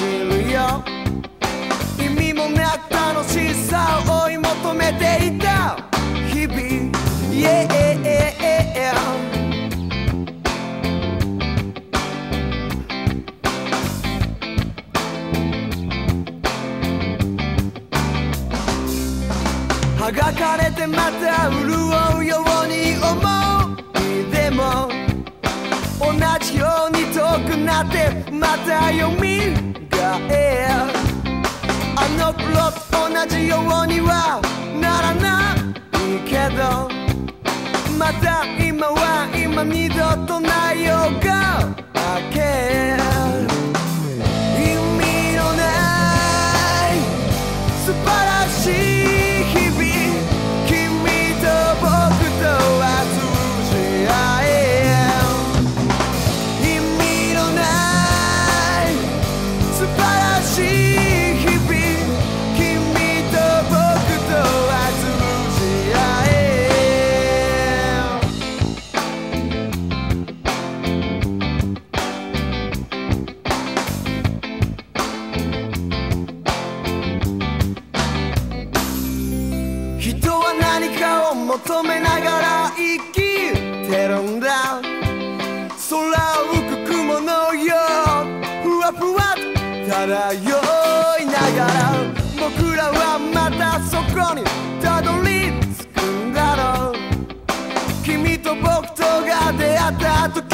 いるよ。意味もなく楽しさを追い求めていた。日々。Yeah, yeah, yeah, はがかれてまた潤うように思う。でも。同じように遠くなってまた読みじようにはならないけどまた今は今二度とないよ。が明け。人は何かを求めながら生きてるんだ。空を浮く雲のようふわふわと漂いながら僕らはまたそこにたどり着くんだろう。君と僕とが出会った時